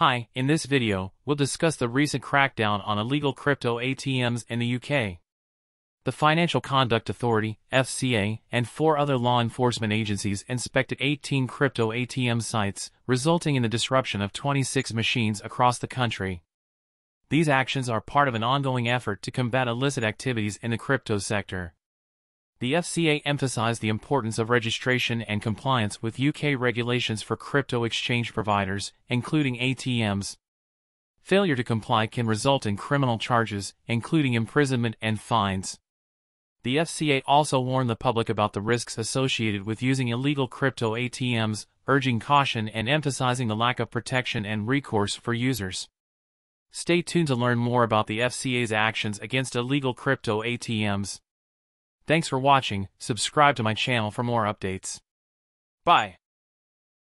Hi, in this video, we'll discuss the recent crackdown on illegal crypto ATMs in the UK. The Financial Conduct Authority, FCA, and four other law enforcement agencies inspected 18 crypto ATM sites, resulting in the disruption of 26 machines across the country. These actions are part of an ongoing effort to combat illicit activities in the crypto sector. The FCA emphasized the importance of registration and compliance with UK regulations for crypto exchange providers, including ATMs. Failure to comply can result in criminal charges, including imprisonment and fines. The FCA also warned the public about the risks associated with using illegal crypto ATMs, urging caution and emphasizing the lack of protection and recourse for users. Stay tuned to learn more about the FCA's actions against illegal crypto ATMs. Thanks for watching, subscribe to my channel for more updates. Bye.